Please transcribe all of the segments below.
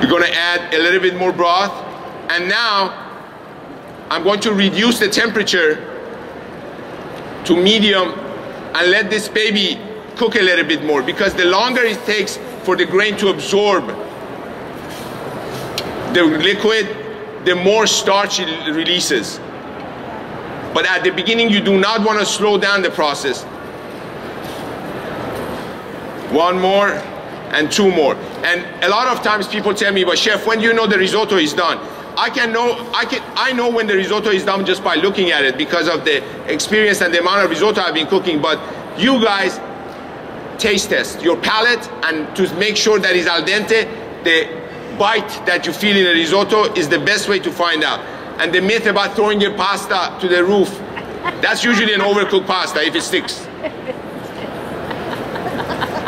We're gonna add a little bit more broth. And now, I'm going to reduce the temperature to medium and let this baby cook a little bit more because the longer it takes for the grain to absorb the liquid, the more starch it releases. But at the beginning, you do not want to slow down the process. One more and two more. And a lot of times people tell me, but chef, when do you know the risotto is done? I can know, I can, I know when the risotto is done just by looking at it because of the experience and the amount of risotto I've been cooking. But you guys taste test your palate and to make sure that it's al dente, the bite that you feel in a risotto is the best way to find out. And the myth about throwing your pasta to the roof, that's usually an overcooked pasta if it sticks.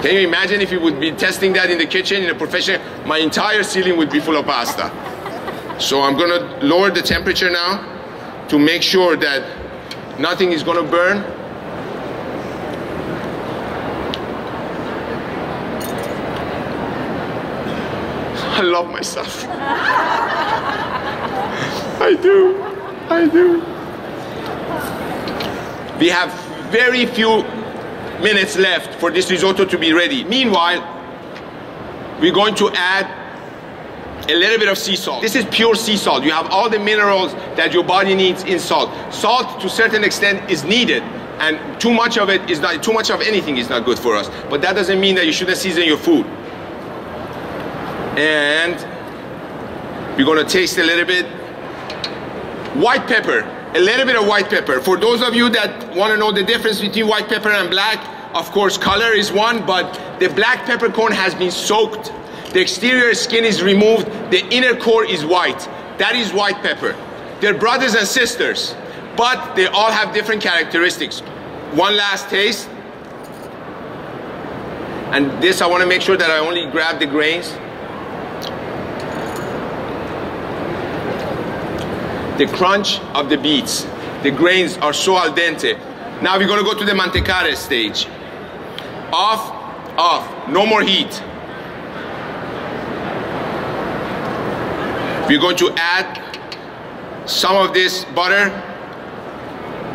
Can you imagine if you would be testing that in the kitchen in a professional, my entire ceiling would be full of pasta. So I'm gonna lower the temperature now to make sure that nothing is gonna burn. I love myself. I do, I do. We have very few minutes left for this risotto to be ready. Meanwhile, we're going to add a little bit of sea salt. This is pure sea salt. You have all the minerals that your body needs in salt. Salt, to a certain extent, is needed. And too much of it is not, too much of anything is not good for us. But that doesn't mean that you shouldn't season your food. And we're gonna taste a little bit. White pepper, a little bit of white pepper. For those of you that wanna know the difference between white pepper and black, of course, color is one, but the black peppercorn has been soaked the exterior skin is removed, the inner core is white. That is white pepper. They're brothers and sisters, but they all have different characteristics. One last taste. And this, I wanna make sure that I only grab the grains. The crunch of the beets. The grains are so al dente. Now we're gonna go to the mantecare stage. Off, off, no more heat. We're going to add some of this butter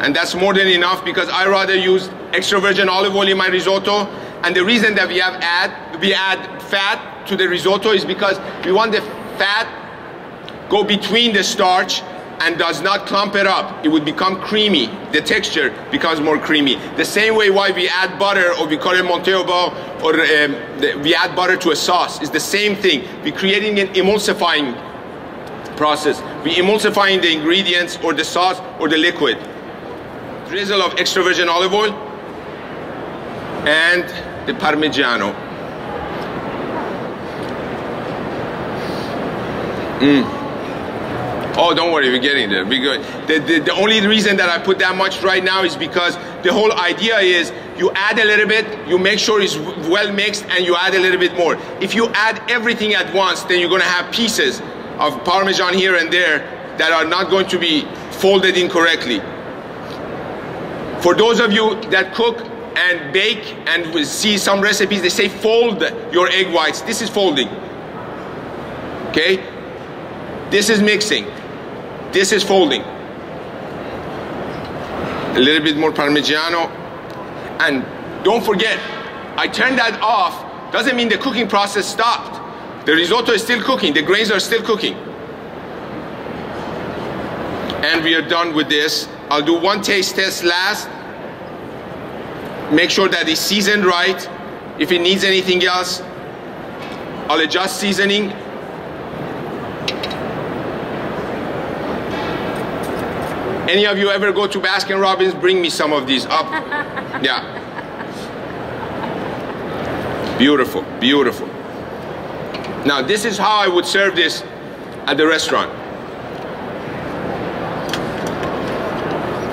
and that's more than enough because I rather use extra virgin olive oil in my risotto and the reason that we have add we add fat to the risotto is because we want the fat go between the starch and does not clump it up. It would become creamy. The texture becomes more creamy. The same way why we add butter or we call it Monteuil or um, the, we add butter to a sauce is the same thing. We're creating an emulsifying process. We're emulsifying the ingredients or the sauce or the liquid. Drizzle of extra virgin olive oil and the Parmigiano. Mm. Oh, don't worry, we're getting there. We're good. The, the, the only reason that I put that much right now is because the whole idea is you add a little bit, you make sure it's well mixed, and you add a little bit more. If you add everything at once, then you're gonna have pieces of Parmesan here and there that are not going to be folded incorrectly. For those of you that cook and bake and see some recipes, they say fold your egg whites. This is folding. Okay? This is mixing. This is folding. A little bit more Parmigiano. And don't forget, I turned that off. Doesn't mean the cooking process stopped. The risotto is still cooking. The grains are still cooking. And we are done with this. I'll do one taste test last. Make sure that it's seasoned right. If it needs anything else, I'll adjust seasoning. Any of you ever go to Baskin Robbins, bring me some of these up. yeah. Beautiful, beautiful. Now this is how I would serve this at the restaurant.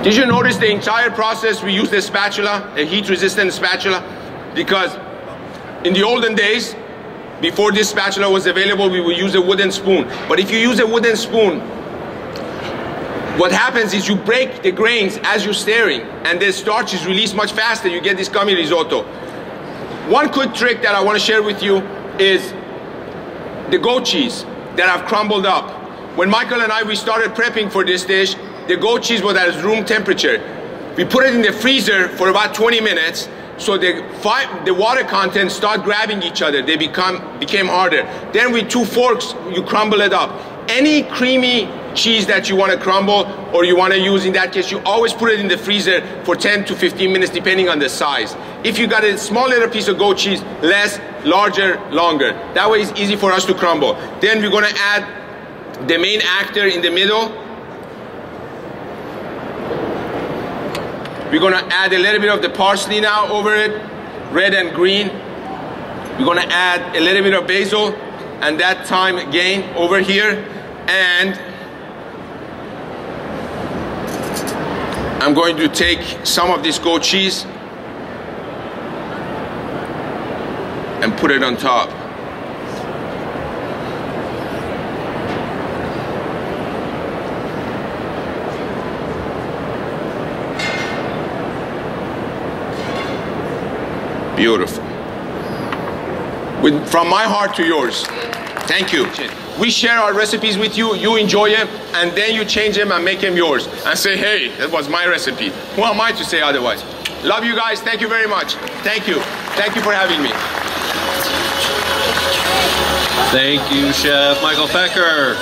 Did you notice the entire process we use the spatula, a heat resistant spatula? Because in the olden days, before this spatula was available, we would use a wooden spoon. But if you use a wooden spoon, what happens is you break the grains as you're stirring and the starch is released much faster. You get this gummy risotto. One quick trick that I want to share with you is the goat cheese that I've crumbled up. When Michael and I, we started prepping for this dish, the goat cheese was at room temperature. We put it in the freezer for about 20 minutes, so the, the water content start grabbing each other. They become became harder. Then with two forks, you crumble it up. Any creamy cheese that you want to crumble or you want to use in that case, you always put it in the freezer for 10 to 15 minutes depending on the size. If you got a small little piece of goat cheese, less, larger, longer. That way it's easy for us to crumble. Then we're going to add the main actor in the middle. We're going to add a little bit of the parsley now over it, red and green. We're going to add a little bit of basil and that thyme again over here and I'm going to take some of this goat cheese and put it on top. Beautiful. With, from my heart to yours. Thank you. We share our recipes with you, you enjoy them, and then you change them and make them yours. And say, hey, that was my recipe. Who am I to say otherwise? Love you guys. Thank you very much. Thank you. Thank you for having me. Thank you, Chef Michael Feker.